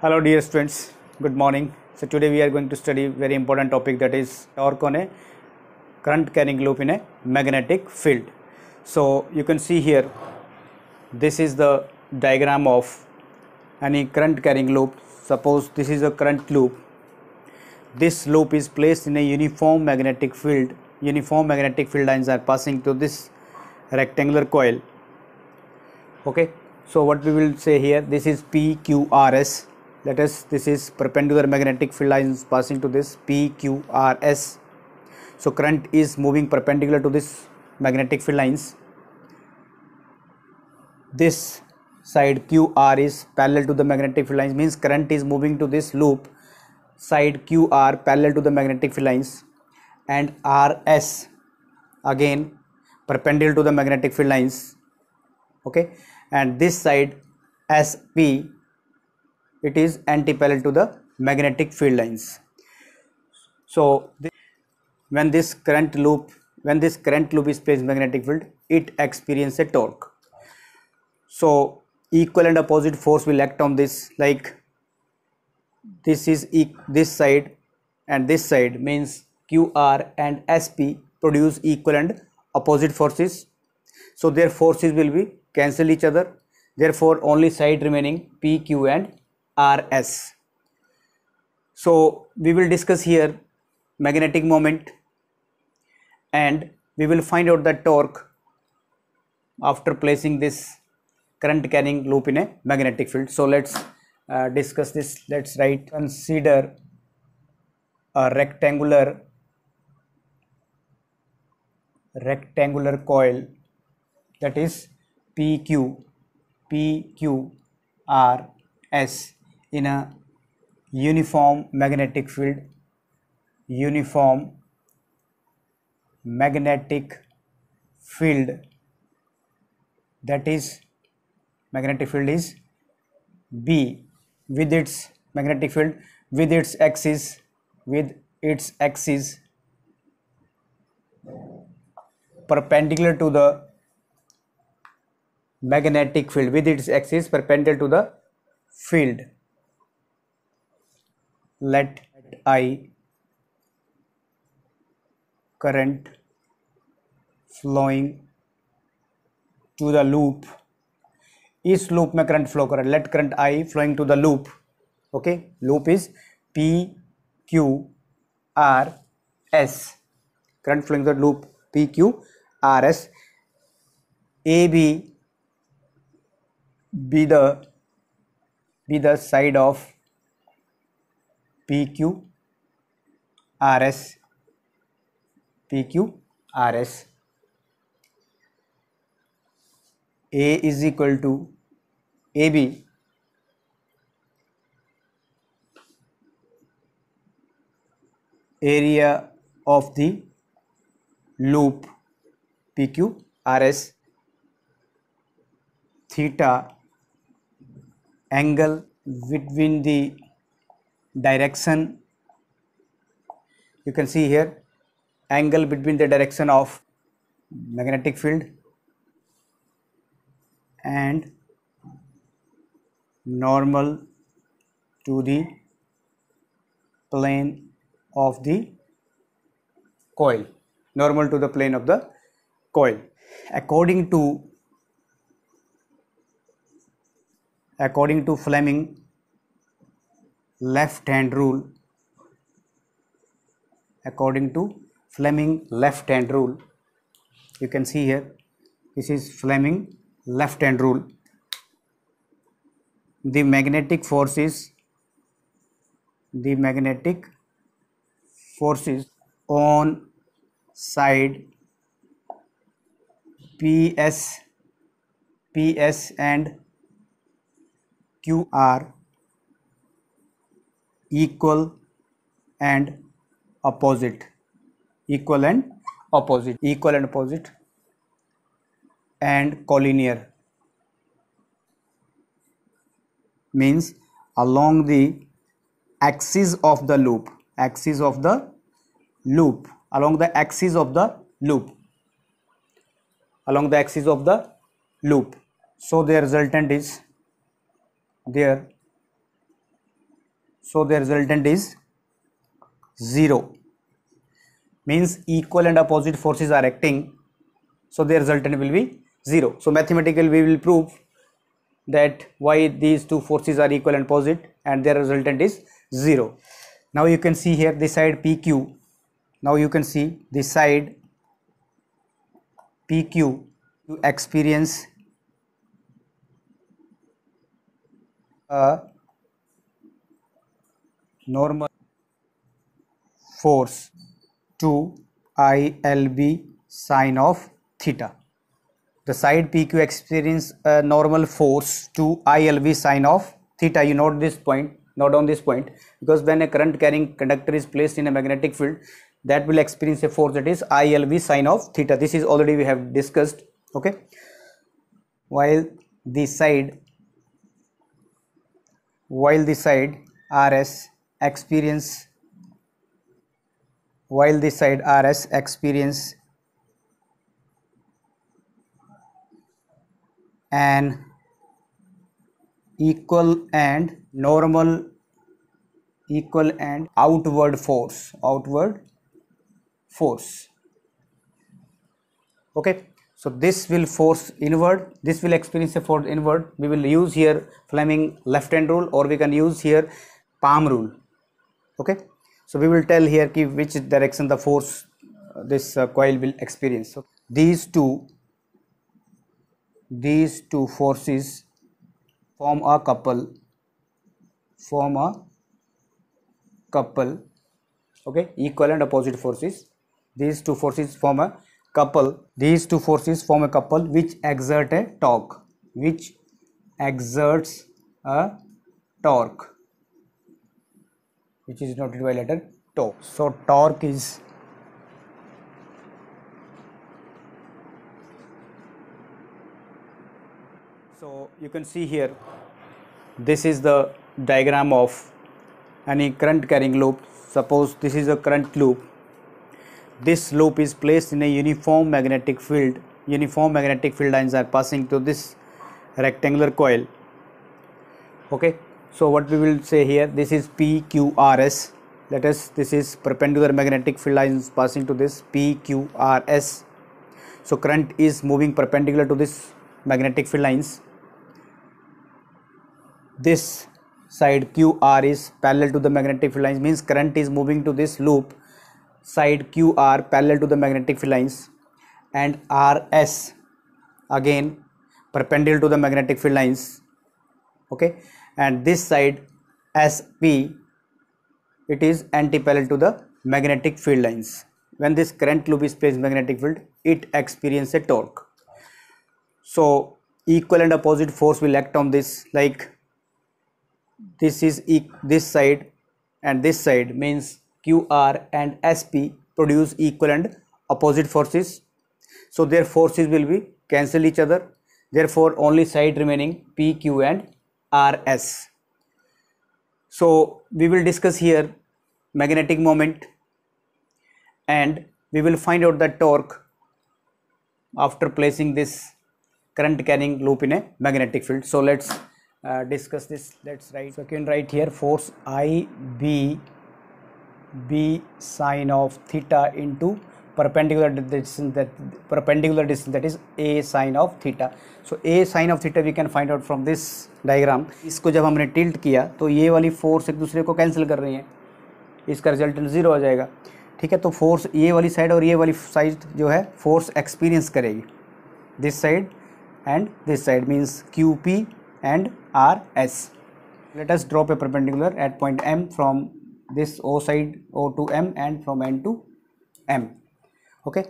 hello dear students good morning so today we are going to study very important topic that is torque on a current carrying loop in a magnetic field so you can see here this is the diagram of any current carrying loop suppose this is a current loop this loop is placed in a uniform magnetic field uniform magnetic field lines are passing through this rectangular coil okay so what we will say here this is pqrs that is this is perpendicular magnetic field lines passing to this PQRS so current is moving perpendicular to this magnetic field lines this side QR is parallel to the magnetic field lines means current is moving to this loop side QR parallel to the magnetic field lines and RS again perpendicular to the magnetic field lines okay and this side SP it is antiparallel to the magnetic field lines so when this current loop when this current loop is placed magnetic field it experiences a torque so equal and opposite force will act on this like this is e this side and this side means qr and sp produce equal and opposite forces so their forces will be cancel each other therefore only side remaining pq and RS. So we will discuss here magnetic moment and we will find out the torque after placing this current carrying loop in a magnetic field. So let's uh, discuss this. Let's write consider a rectangular rectangular coil that is PQ PQRS in a uniform magnetic field uniform magnetic field that is magnetic field is B with its magnetic field with its axis with its axis perpendicular to the magnetic field with its axis perpendicular to the field let I current flowing to the loop इस loop में current flow करें let current I flowing to the loop okay loop is P Q R S current flowing to the loop P Q R S A B B the B the side of PQRS. A is equal to AB area of the loop PQRS, theta angle between the direction you can see here angle between the direction of magnetic field and normal to the plane of the coil normal to the plane of the coil according to according to Fleming left hand rule according to Fleming left hand rule you can see here this is Fleming left hand rule the magnetic forces the magnetic forces on side PS PS and QR equal and opposite equal and opposite equal and opposite and collinear means along the axis of the loop axis of the loop along the axis of the loop along the axis of the loop so the resultant is there so the resultant is 0 means equal and opposite forces are acting so the resultant will be 0 so mathematically we will prove that why these two forces are equal and opposite and their resultant is 0 now you can see here this side pq now you can see this side pq you experience a normal force to ILB sine of theta. The side PQ experience a uh, normal force to ILB sine of theta. You note this point, not on this point, because when a current carrying conductor is placed in a magnetic field, that will experience a force that is ILB sine of theta. This is already we have discussed. Okay. While the side, while the side RS experience while this side rs experience an equal and normal equal and outward force outward force okay so this will force inward this will experience a force inward we will use here fleming left hand rule or we can use here palm rule okay so we will tell here ki which direction the force uh, this uh, coil will experience so these two these two forces form a couple form a couple okay equal and opposite forces these two forces form a couple these two forces form a couple which exert a torque which exerts a torque which is noted by letter tau. So, torque is So, you can see here this is the diagram of any current carrying loop. Suppose this is a current loop. This loop is placed in a uniform magnetic field. Uniform magnetic field lines are passing through this rectangular coil. Okay, so what we will say here this is PQRS let us this is perpendicular magnetic field lines passing to this PQRS so current is moving perpendicular to this magnetic field lines this side QR is parallel to the magnetic field lines means current is moving to this loop side QR parallel to the magnetic field lines and RS again perpendicular to the magnetic field lines okay and this side sp it is antiparallel to the magnetic field lines when this current loop is placed magnetic field it experiences a torque so equal and opposite force will act on this like this is e this side and this side means qr and sp produce equal and opposite forces so their forces will be cancel each other therefore only side remaining pq and RS. So we will discuss here magnetic moment and we will find out the torque after placing this current carrying loop in a magnetic field. So let's uh, discuss this. Let's write. So you can write here force I B B sine of theta into perpendicular distance that perpendicular distance that is a sin of theta so a sin of theta we can find out from this diagram isko jab humne tilt kiya to ye wali force ek dusre ko cancel kar rahi hai iska resultant zero ho jayega theek hai to force ye wali side aur ye wali side jo hai force experience karegi this side and this side means QP and RS let us draw a perpendicular at point M from this O side O to M and from N to M okay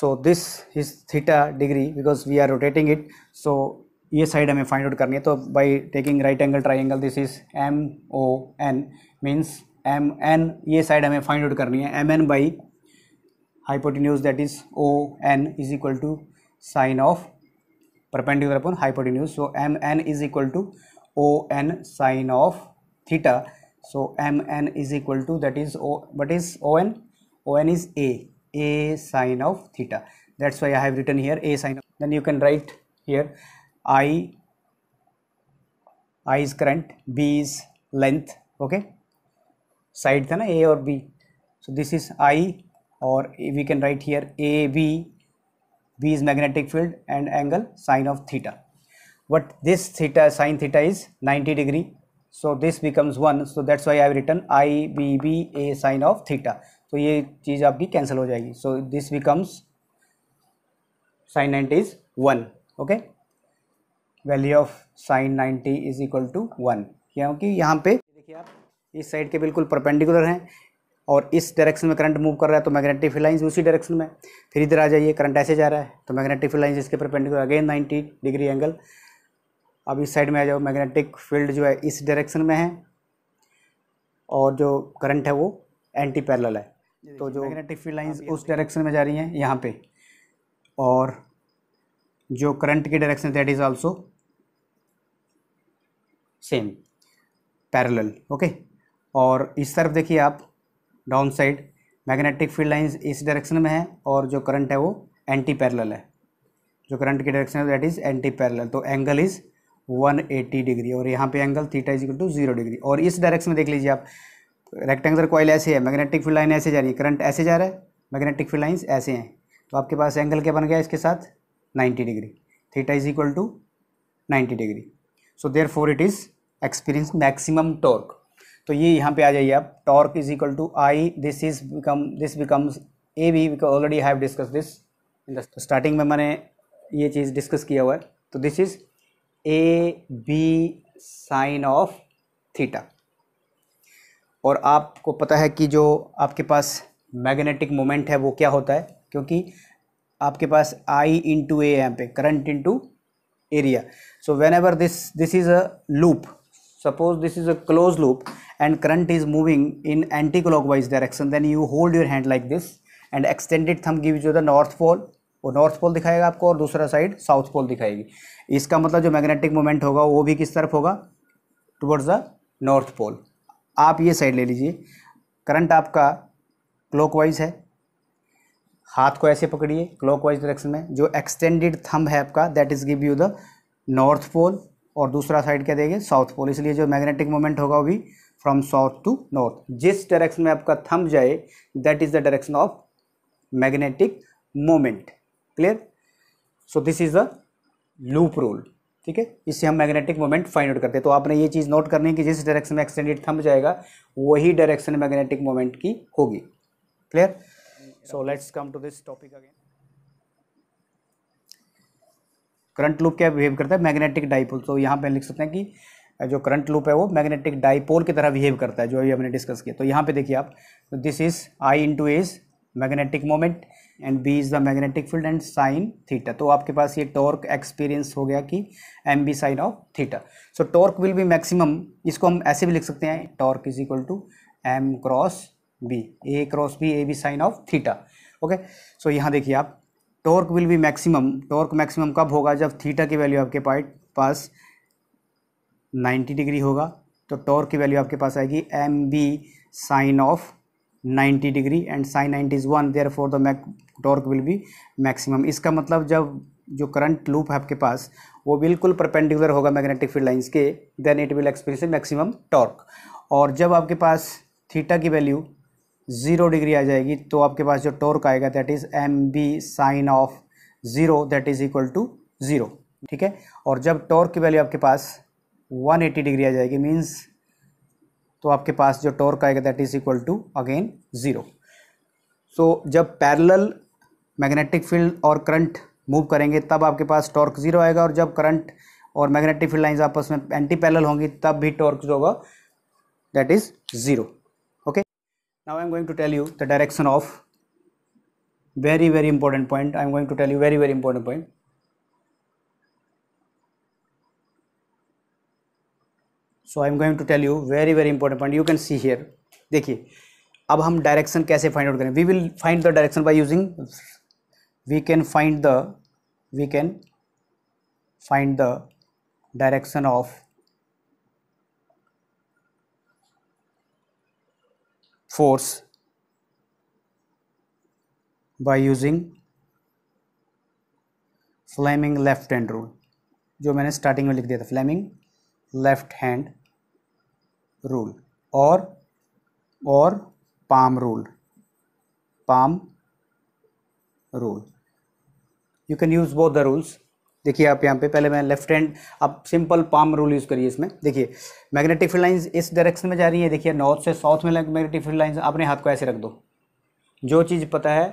so this is theta degree because we are rotating it so ये side हमें find out करनी है तो by taking right angle triangle this is M O N means M N ये side हमें find out करनी है M N by hypotenuse that is O N is equal to sine of perpendicular upon hypotenuse so M N is equal to O N sine of theta so M N is equal to that is O what is O N O N is a a sine of theta that's why I have written here a sine of, then you can write here i i is current b is length okay side tha na a or b so this is i or we can write here a b b is magnetic field and angle sine of theta what this theta sine theta is 90 degree so this becomes 1 so that's why i have written i b b a sine of theta तो ये चीज़ आपकी cancel हो जाएगी so this becomes sine ninety is one okay value of sine ninety is equal to one क्योंकि यहाँ पे देखिए आप इस साइड के बिल्कुल परपेंडिकुलर हैं और इस डायरेक्शन में करंट मूव कर रहा है तो मैग्नेटिक फील्ड लाइंस उसी डायरेक्शन में फिर इधर आ जाइए करंट ऐसे जा रहा है तो मैग्नेटिक फील्ड लाइंस इसके perpendicular again ninety degree angle अब इस साइड में आ जाओ मैग्नेटिक फील्ड जो है इस डायरेक्शन में है और जो करंट है वो एंटी पैरल है तो जो मैग्नेटिक फील्ड लाइंस उस डायरेक्शन में जा रही हैं यहाँ पे और जो करंट की direction that is also same parallel okay और इस तरफ देखिए आप down side magnetic field lines इस डायरेक्शन में है और जो करंट है वो एंटी पैरेलल है जो करंट की डायरेक्शन है दैट इज़ एंटी पैरेलल तो एंगल इज़ 180 डिग्री और यहाँ पे angle theta is equal to zero degree और इस डायरेक्शन में देख लीजिए आप रेक्टेंगुलर कॉयल ऐसे है मैग्नेटिक फील्ड लाइन ऐसे जा रही है करंट ऐसे जा रहा है मैग्नेटिक फील्ड लाइन्स ऐसे हैं तो आपके पास एंगल क्या बन गया इसके साथ 90 degree theta is equal to 90 degree so therefore it is experience maximum torque तो ये यहाँ पे आ जाइए आप torque is equal to I this is become this becomes A because already have discuss this starting में मैंने ये चीज़ डिस्कस किया हुआ है तो this is A B sine of theta और आपको पता है कि जो आपके पास मैग्नेटिक मोमेंट है वो क्या होता है क्योंकि आपके पास आई इंटू ए यहाँ पे current into area so whenever this this is a loop suppose this is a close loop and current is moving in anti clockwise direction then you hold your hand like this and extended thumb give जो the north pole वो north pole दिखाएगा आपको और दूसरा side south pole दिखाएगी इसका मतलब जो मैग्नेटिक मोमेंट होगा वो भी किस तरफ होगा टुवर्ड्स द नॉर्थ पोल आप ये साइड ले लीजिए करंट आपका क्लॉकवाइज है हाथ को ऐसे पकड़िए क्लॉकवाइज डायरेक्शन में जो एक्सटेंडेड थंब है आपका that is give you the north pole और दूसरा साइड क्या देंगे साउथ पोल इसलिए जो मैग्नेटिक मोमेंट होगा वो भी फ्रॉम साउथ टू नॉर्थ जिस डायरेक्शन में आपका थंब जाए that is the direction of magnetic moment clear so this is the loop rule ठीक है इससे हम मैग्नेटिक मोमेंट फाइंड आउट करते हैं तो आपने ये चीज़ नोट करनी है कि जिस डायरेक्शन में एक्सटेंडेड थम जाएगा वही डायरेक्शन मैग्नेटिक मोमेंट की होगी clear so let's come to this topic again current loop क्या बिहेव करता है मैग्नेटिक डाइपोल तो यहाँ पे लिख सकते हैं कि जो करंट लूप है वो मैग्नेटिक डाइपोल की तरह बिहेव करता है जो अभी हमने डिस्कस किया तो यहाँ पे देखिए आप this is I into is magnetic moment and B is the magnetic field and sine theta तो आपके पास ये टॉर्क एक्सपीरियंस हो गया कि M B sine of theta so torque will be maximum इसको हम ऐसे भी लिख सकते हैं torque is equal to M cross B A cross B A B sine of theta okay so यहाँ देखिए आप torque will be maximum torque maximum कब होगा जब थीटा की वैल्यू आपके पार्ट पास 90 डिग्री होगा तो टॉर्क की वैल्यू आपके पास आएगी M B sine of 90 degree and sine 90 is one therefore the max torque will be maximum इसका मतलब जब जो करंट लूप है आपके पास वो बिल्कुल परपेंडिकुलर होगा मैग्नेटिक फील्ड लाइंस के then it will experience maximum torque और जब आपके पास थीटा की वैल्यू ज़ीरो डिग्री आ जाएगी तो आपके पास जो टॉर्क आएगा that is M B sine of zero that is equal to zero ठीक है और जब टॉर्क की वैल्यू आपके पास 180 डिग्री आ जाएगी मीन्स तो आपके पास जो टॉर्क आएगा that is equal to again zero so जब पैरेलल मैग्नेटिक फील्ड और करंट मूव करेंगे तब आपके पास टॉर्क ज़ीरो आएगा और जब करंट और मैग्नेटिक फील्ड लाइंस आपस में एंटी पैरेलल होंगी तब भी टॉर्क जो होगा that is zero okay now I am going to tell you the direction of very very important point I am going to tell you very very important point so I am going to tell you very very important point you can see here देखिए अब हम direction कैसे find out करें we will find the direction by using we can find the we can find the direction of force by using Fleming left hand rule जो मैंने स्टार्टिंग में लिख दिया था फ्लेमिंग लेफ्ट हैंड रूल और और palm rule palm rule you can use both the rules देखिए आप यहाँ पे पहले मैं लेफ्ट हैंड आप सिंपल पाम रूल यूज़ करिए इसमें देखिए मैग्नेटिक फील्ड लाइंस इस डायरेक्शन में जा रही है देखिए नॉर्थ से साउथ में मैग्नेटिक फील्ड लाइंस अपने हाथ को ऐसे रख दो जो चीज़ पता है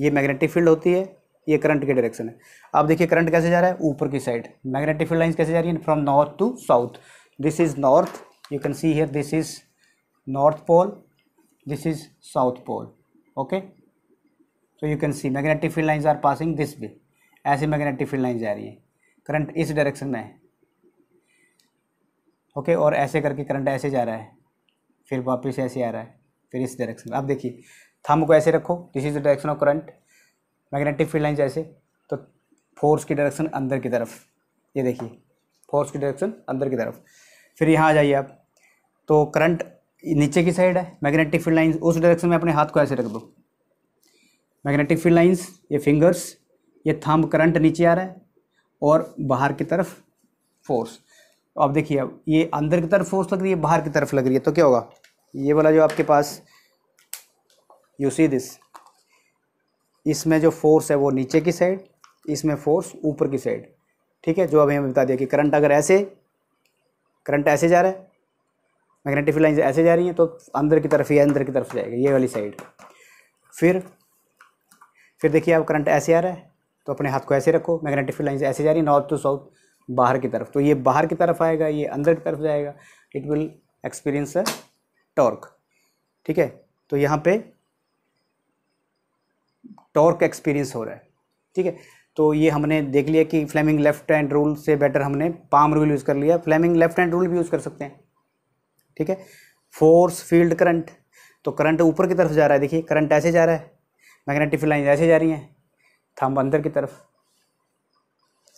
ये मैग्नेटिक फील्ड होती है ये करंट के डायरेक्शन है आप देखिए करंट कैसे जा रहा है ऊपर की साइड मैग्नेटिक फील्ड लाइंस कैसे जा रही है from north to south this is north you can see here this is north pole this is south pole okay so you can see magnetic field lines are passing this way ऐसे magnetic field lines जा रही है current इस direction में है okay okay, और ऐसे करके करंट ऐसे जा रहा है फिर वापस ऐसे आ रहा है फिर इस डायरेक्शन में अब देखिए थम को ऐसे रखो this is the direction of current magnetic field line जैसे तो फोर्स की डायरेक्शन अंदर की तरफ ये देखिए फोर्स की डायरेक्शन अंदर की तरफ फिर यहाँ आ जाइए आप तो करंट नीचे की साइड है मैग्नेटिक फील्ड लाइंस उस डायरेक्शन में अपने हाथ को ऐसे रख दो मैग्नेटिक फील्ड लाइंस ये फिंगर्स ये थंब करंट नीचे आ रहा है और बाहर की तरफ फोर्स तो आप देखिए अब ये अंदर की तरफ फोर्स लग रही है बाहर की तरफ लग रही है तो क्या होगा ये वाला जो आपके पास यू सी दिस इसमें जो फोर्स है वो नीचे की साइड इसमें फोर्स ऊपर की साइड ठीक है जो अभी हमें बता दिया कि करंट अगर ऐसे करंट ऐसे जा रहा है मैग्नेटिक लाइन ऐसे जा रही हैं तो अंदर की तरफ ही अंदर की तरफ जाएगी ये वाली साइड फिर फिर देखिए आप करंट ऐसे आ रहा है तो अपने हाथ को ऐसे रखो मैग्नेटिक लाइन ऐसे जा रही है नॉर्थ टू साउथ बाहर की तरफ तो ये बाहर की तरफ आएगा ये अंदर की तरफ जाएगा it will experience a torque ठीक है तो यहाँ पे टॉर्क एक्सपीरियंस हो रहा है ठीक है तो ये हमने देख लिया कि फ्लेमिंग लेफ्ट हैंड रूल से बेटर हमने पाम रूल यूज़ कर लिया फ्लेमिंग लेफ्ट हैंड रूल भी यूज़ कर सकते हैं ठीक है फोर्स फील्ड करंट तो करंट ऊपर की तरफ जा रहा है देखिए करंट ऐसे जा रहा है मैग्नेटिक फील्ड लाइन ऐसे जा रही हैं थम अंदर की तरफ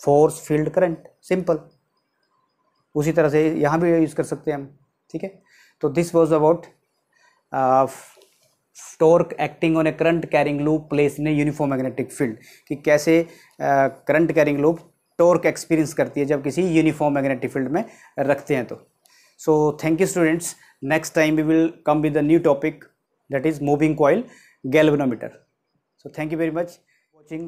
फोर्स फील्ड करंट सिंपल उसी तरह से यहाँ भी यूज़ कर सकते हैं हम ठीक है तो this was about torque acting on a current carrying loop place in a uniform magnetic field कि कैसे current carrying loop torque experience करती है जब किसी यूनिफॉर्म मैग्नेटिक फील्ड में रखते हैं तो so thank you students next time we will come with a new topic that is moving coil galvanometer so thank you very much for watching